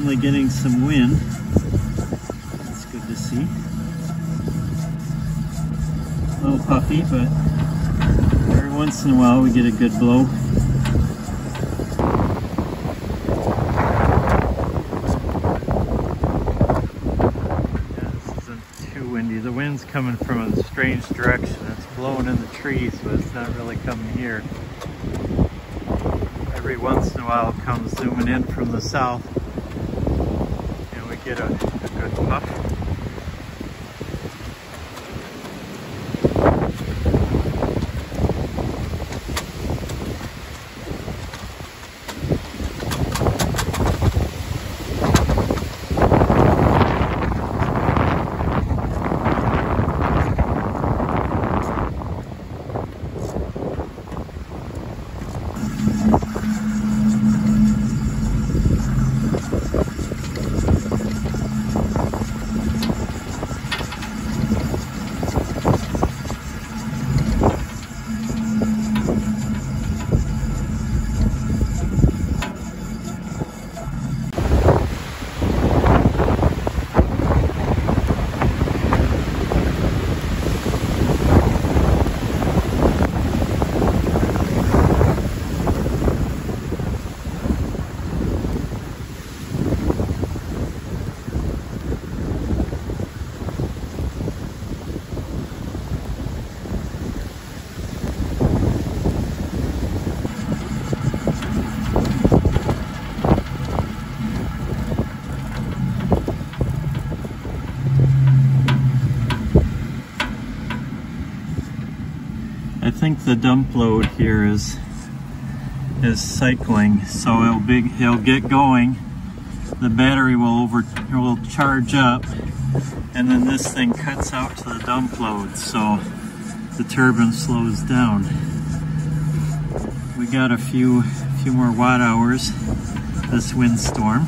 finally getting some wind. That's good to see. A little puffy, but every once in a while we get a good blow. Yeah, this isn't too windy. The wind's coming from a strange direction. It's blowing in the trees, but it's not really coming here. Every once in a while it comes zooming in from the south get a, a good puff. I think the dump load here is is cycling, so it'll be it'll get going. The battery will over will charge up, and then this thing cuts out to the dump load, so the turbine slows down. We got a few few more watt hours this windstorm.